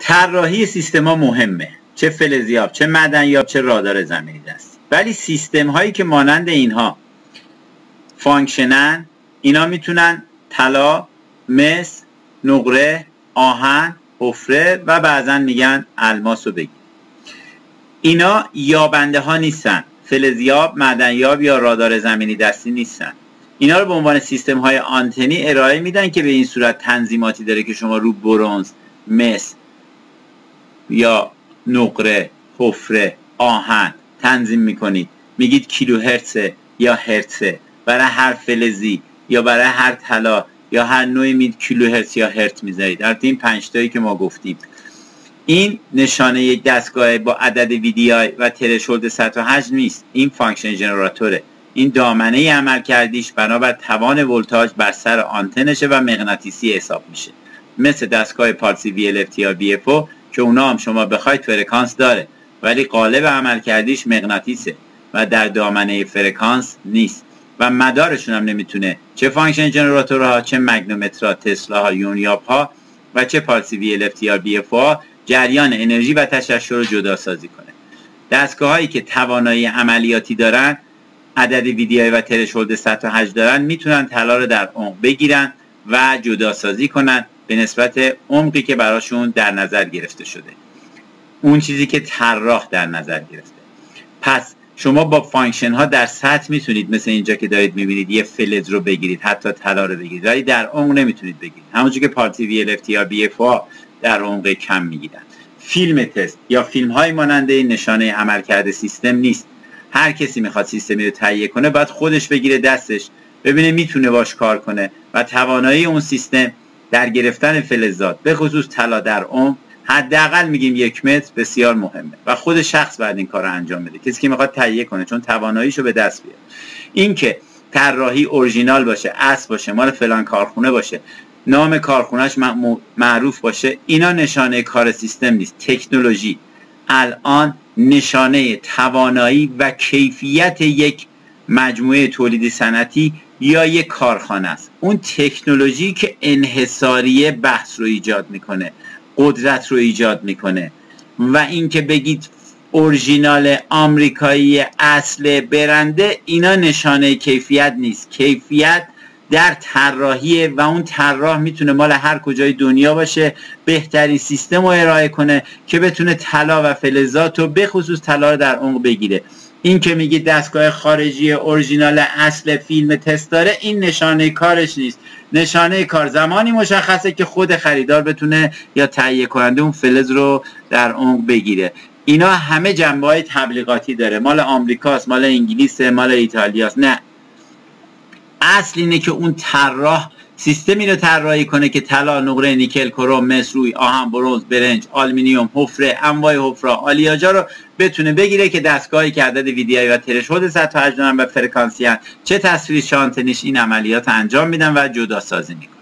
طراحی سیستما مهمه. چه فلزیاب چه معدنیاب چه رادار زمینی دستی ولی سیستم هایی که مانند اینها function ن اینا می‌تونن طلا مس نقره آهن حفره و بعضا میگن الماس رو بگیره اینا یابنده ها نیستن. فلزیاب معدنیاب یا رادار زمینی دستی نیستن. اینا رو به عنوان سیستم های آنتنی ارائه میدن که به این صورت تنظیماتی داره که شما رو برنز مس یا نقره حفره آهن تنظیم می‌کنید. میگید کیلو هرتز یا هرتزه. برای هر فلزی یا برای هر طلا یا هر نوعی مید کیلو هرتز یا هرتز می‌ذارید. در این پنج تایی که ما گفتیم. این نشانه یک دستگاه با عدد VDI و threshold 108 نیست. این function generator ه. این دامنه عملکردیش بنابر توان ولتاژ بر سر آنتنشه و مغناطیسی حساب میشه. مثل دستگاه پالسی VLFT یا BFO که اونا هم شما بخواید فرکانس داره. ولی قالب عمل کردیش مغناطیسه و در دامنه فرکانس نیست. و مدارشون هم نمی‌تونه چه فانکشن جنراتورها چه مگنومترها تسلا ها یونیاپ ها و چه پالسی VLFT یا BFO جریان انرژی و تشعشع رو جدا سازی کنه. دستگاه هایی که توانایی عملیاتی دارن عدد ویدیای و ترشولد 108 دارن می‌تونن طلا رو در عمق بگیرن و جدا سازی کنن. به نسبت عمقی که براشون در نظر گرفته شده. اون چیزی که طراح در نظر گرفته. پس شما با function ها در سطح می‌تونید مثل اینجا که دارید می‌بینید یه فلز رو بگیرید حتی طلا رو بگیرید ولی در عمق نمی‌تونید بگیرید. همونجور که پارتی وی یا بی در عمق کم می‌گیرن. فیلم تست یا فیلم های مانند نشانه عملکرد سیستم نیست. هر کسی می‌خواد سیستمی رو تهیه کنه باید خودش بگیره دستش ببینه می‌تونه باش کار کنه و توانایی اون سیستم در گرفتن فلزات به خصوص طلا در عمق حداقل میگیم یک متر بسیار مهمه و خود شخص باید این کار رو انجام بده. کسی که می‌خواد تهیه کنه چون تواناییشو به دست بیاره. اینکه طراحی اورجینال باشه اصل باشه مال فلان کارخونه باشه نام کارخونهش معروف باشه اینا نشانه کار سیستم نیست. تکنولوژی. الان نشانه توانایی و کیفیت یک مجموعه تولید صنعتی یا یک کارخانه است. اون تکنولوژی که انحصاریه بحث رو ایجاد می‌کنه قدرت رو ایجاد می‌کنه. و اینکه بگید اورژینال آمریکایی اصل برنده اینا نشانه کیفیت نیست. کیفیت در طراحی و اون طراح می‌تونه مال هر کجای دنیا باشه بهترین سیستم رو ارائه کنه که بتونه طلا و فلزات رو به خصوص طلا رو در عمق بگیره. این که میگی دستگاه خارجی اورژینال اصل فیلم تست داره این نشانه کارش نیست. نشانه کار زمانی مشخصه که خود خریدار بتونه یا تهیه کننده اون فلز رو در عمق بگیره. اینا همه جنبه های تبلیغاتی داره. مال آمریکاست مال انگلیس مال ایتالیاست. نه. اصل اینه که اون طراح سیستمی رو طراحی کنه که طلا نقره نیکل کروم مس روی آهن برنز برنج آلومینیوم حفره انواع حفره آلیاژا رو بتونه بگیره که دستگاهی که عدد ویدیایی و ترشحود 108 و فرکانسی چه تصویر شانتنیش این عملیات انجام میدن و جدا سازی می‌کنن.